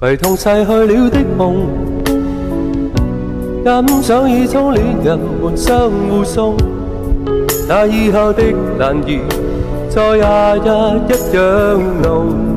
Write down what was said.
攜同逝去了的夢，也想與初戀人們相互送，那以後的難言，在也一一樣濃。